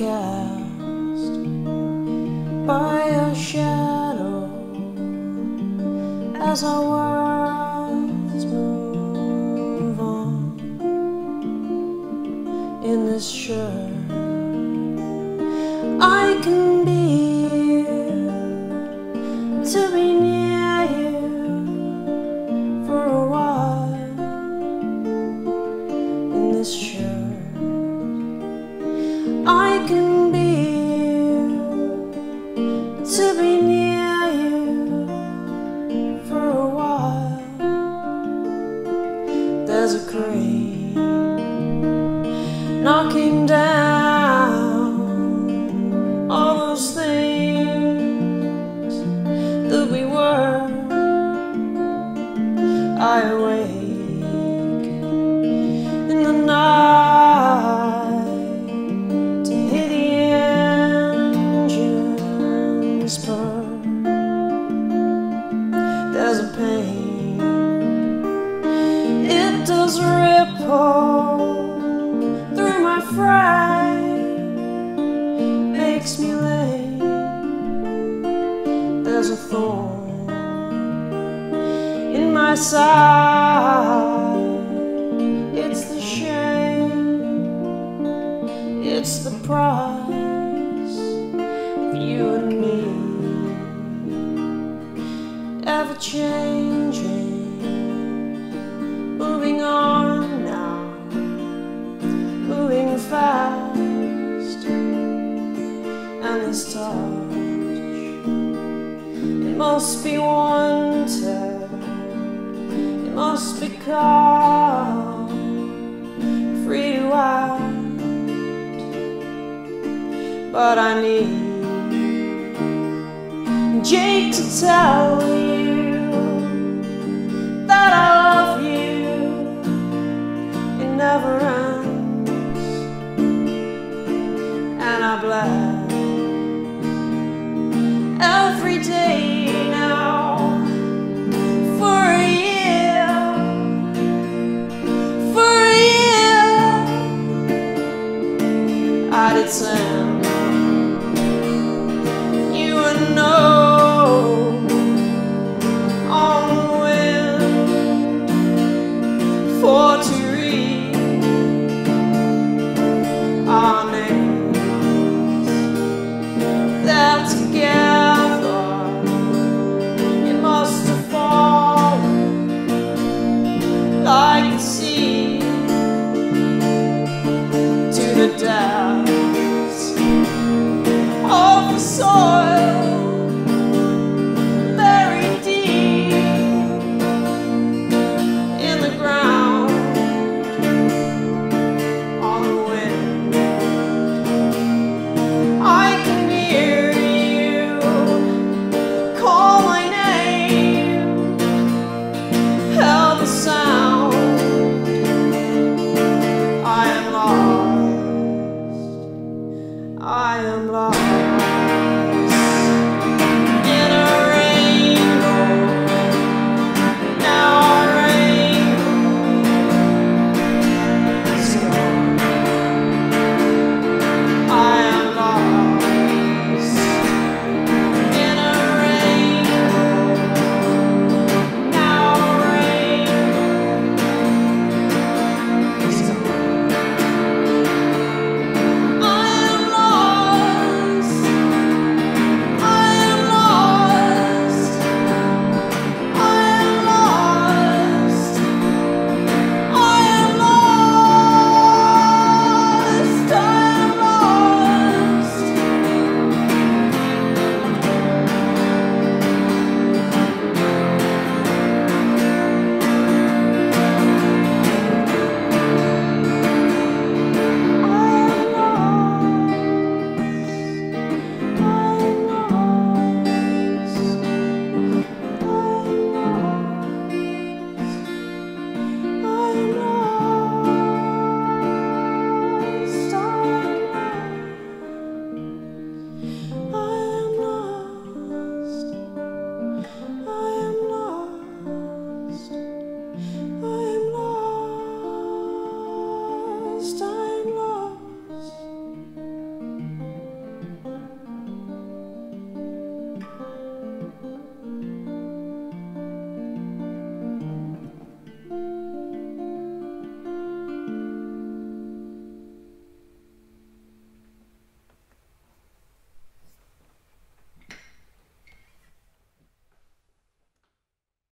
cast by a shadow as our worlds move on in this shirt. I can be here to be near you for a while in this shirt can be here to be near you for a while. There's a crane ripple through my frame, makes me late. There's a thorn in my side. It's the shame, it's the price and this touch, it must be wanted, it must be calm, free to act, but I need. Jake to tell you sim